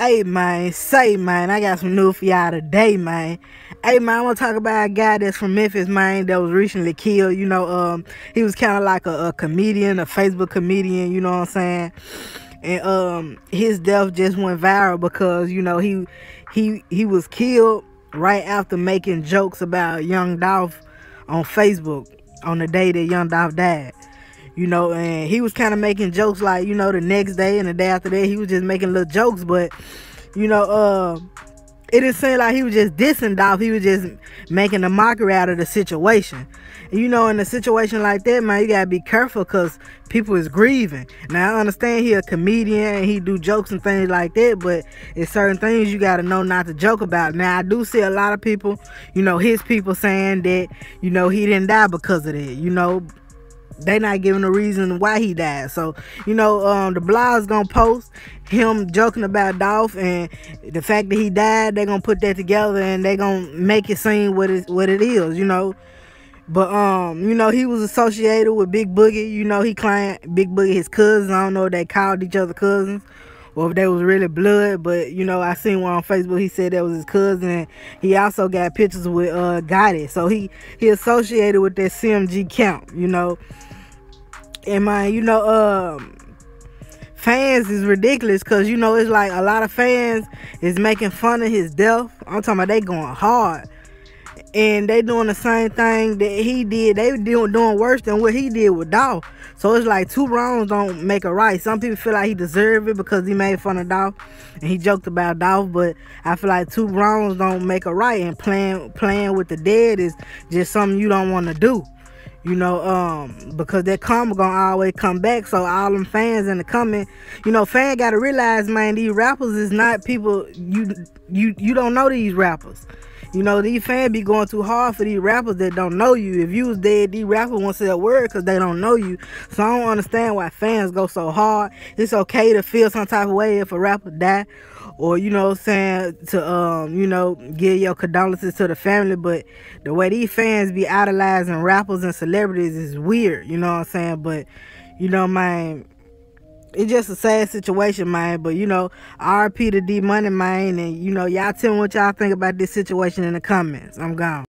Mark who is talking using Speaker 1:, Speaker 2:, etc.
Speaker 1: Hey man, say man, I got some news for y'all today, man. Hey man, I want to talk about a guy that's from Memphis, man, that was recently killed. You know, um, he was kind of like a, a, comedian, a Facebook comedian. You know what I'm saying? And um, his death just went viral because you know he he he was killed right after making jokes about Young Dolph on Facebook on the day that Young Dolph died you know, and he was kind of making jokes like, you know, the next day and the day after that, he was just making little jokes, but, you know, uh, it didn't seem like he was just dissing Dolph. He was just making a mockery out of the situation. You know, in a situation like that, man, you gotta be careful because people is grieving. Now, I understand he a comedian and he do jokes and things like that, but it's certain things you gotta know not to joke about. Now, I do see a lot of people, you know, his people saying that, you know, he didn't die because of that. You know, they not giving a reason why he died. So, you know, um, the blog's gonna post him joking about Dolph and the fact that he died, they're gonna put that together and they gonna make it seem what it what it is, you know. But um, you know, he was associated with Big Boogie. You know, he claimed Big Boogie his cousin. I don't know if they called each other cousins or if they was really blood. But you know, I seen one on Facebook. He said that was his cousin. He also got pictures with uh Gotti. So he he associated with that CMG camp. You know, and my you know um fans is ridiculous because you know it's like a lot of fans is making fun of his death. I'm talking about they going hard. And they doing the same thing that he did. They doing doing worse than what he did with Dolph. So it's like two wrongs don't make a right. Some people feel like he deserved it because he made fun of Dolph and he joked about Dolph but i feel like two wrongs don't make a right. And playing playing with the dead is just something you don't want to do you know, um, because that karma gonna always come back. So all them fans in the comment, you know, fan gotta realize, man, these rappers is not people you you you don't know these rappers. You know, these fans be going too hard for these rappers that don't know you. If you was dead, these rappers won't say a word because they don't know you. So I don't understand why fans go so hard. It's okay to feel some type of way if a rapper die or, you know saying, to, um, you know, give your condolences to the family. But the way these fans be idolizing rappers and celebrities is weird. You know what I'm saying? But, you know, man it's just a sad situation, man. But you know, RP to D Money, man, and you know, y'all tell me what y'all think about this situation in the comments. I'm gone.